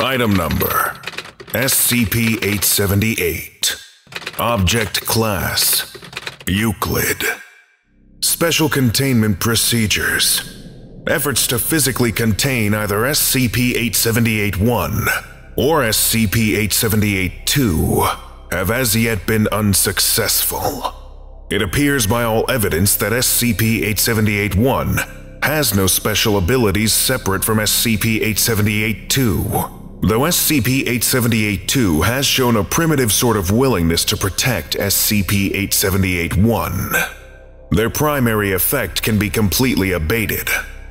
Item number SCP 878. Object Class Euclid. Special Containment Procedures. Efforts to physically contain either SCP 878 1 or SCP 878 2 have as yet been unsuccessful. It appears by all evidence that SCP 878 1 has no special abilities separate from SCP 878 2, though SCP 878 2 has shown a primitive sort of willingness to protect SCP 878 1. Their primary effect can be completely abated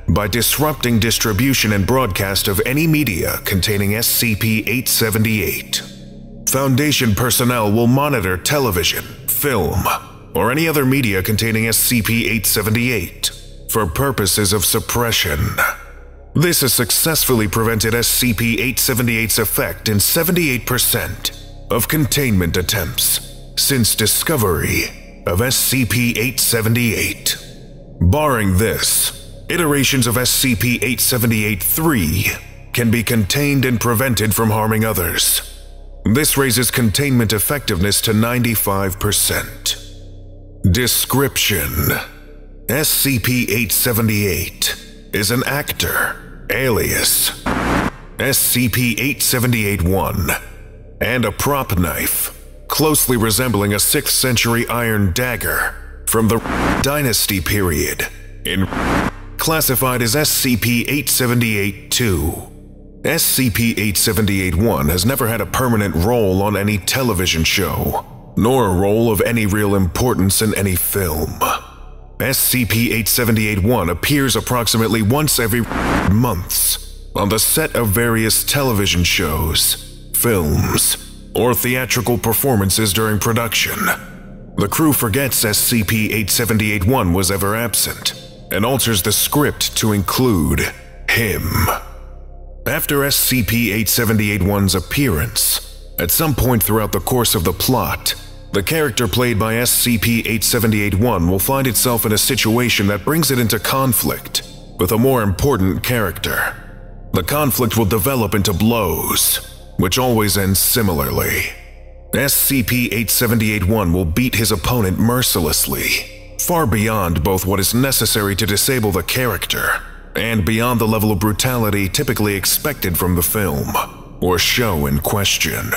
by disrupting distribution and broadcast of any media containing SCP-878. Foundation personnel will monitor television, film, or any other media containing SCP-878 for purposes of suppression. This has successfully prevented SCP-878's effect in 78% of containment attempts since discovery of SCP-878. Barring this, iterations of SCP-878-3 can be contained and prevented from harming others. This raises containment effectiveness to 95%. Description SCP-878 is an actor, alias SCP-878-1, and a prop knife, closely resembling a 6th century iron dagger from the Dynasty period in classified as SCP-878-2. SCP-878-1 has never had a permanent role on any television show, nor a role of any real importance in any film. SCP-878-1 appears approximately once every months on the set of various television shows, films, or theatrical performances during production. The crew forgets SCP-878-1 was ever absent, and alters the script to include him. After SCP-878-1's appearance, at some point throughout the course of the plot, the character played by SCP-878-1 will find itself in a situation that brings it into conflict with a more important character. The conflict will develop into blows, which always end similarly. SCP-878-1 will beat his opponent mercilessly, far beyond both what is necessary to disable the character and beyond the level of brutality typically expected from the film or show in question.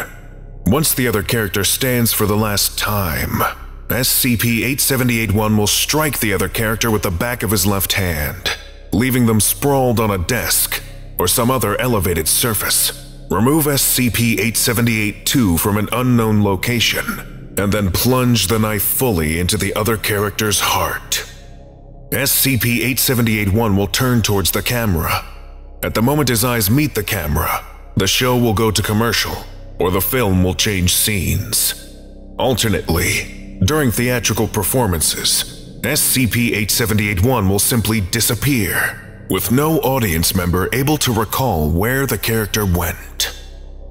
Once the other character stands for the last time, SCP-878-1 will strike the other character with the back of his left hand, leaving them sprawled on a desk or some other elevated surface. Remove SCP-878-2 from an unknown location and then plunge the knife fully into the other character's heart. SCP-878-1 will turn towards the camera. At the moment his eyes meet the camera, the show will go to commercial, or the film will change scenes. Alternately, during theatrical performances, SCP-878-1 will simply disappear, with no audience member able to recall where the character went.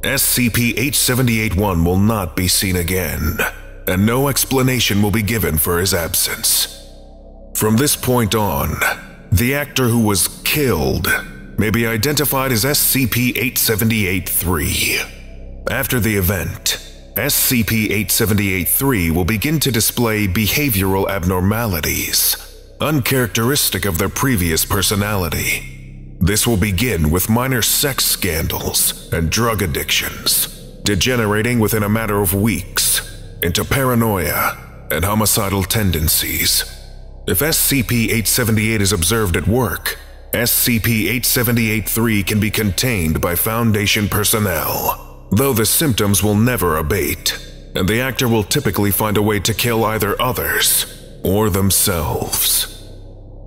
SCP-878-1 will not be seen again, and no explanation will be given for his absence. From this point on, the actor who was killed may be identified as SCP-878-3. After the event, SCP-878-3 will begin to display behavioral abnormalities, uncharacteristic of their previous personality. This will begin with minor sex scandals and drug addictions, degenerating within a matter of weeks into paranoia and homicidal tendencies. If SCP-878 is observed at work, SCP-878-3 can be contained by Foundation personnel, though the symptoms will never abate, and the actor will typically find a way to kill either others or themselves.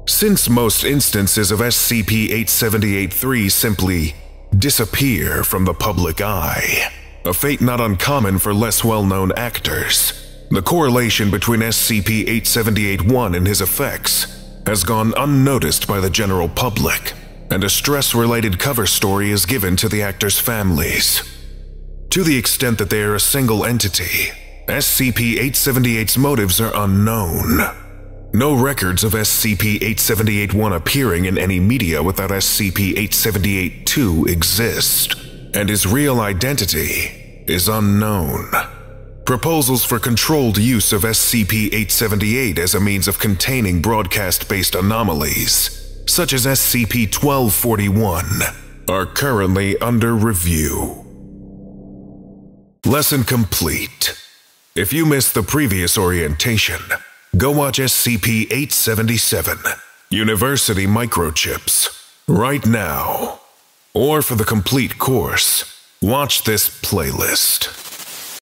Since most instances of SCP-878-3 simply disappear from the public eye, a fate not uncommon for less well-known actors, the correlation between SCP-878-1 and his effects has gone unnoticed by the general public, and a stress-related cover story is given to the actors' families. To the extent that they are a single entity, SCP-878's motives are unknown. No records of SCP-878-1 appearing in any media without SCP-878-2 exist, and his real identity is unknown. Proposals for controlled use of SCP-878 as a means of containing broadcast-based anomalies, such as SCP-1241, are currently under review. Lesson complete. If you missed the previous orientation, go watch SCP 877 University Microchips right now. Or for the complete course, watch this playlist.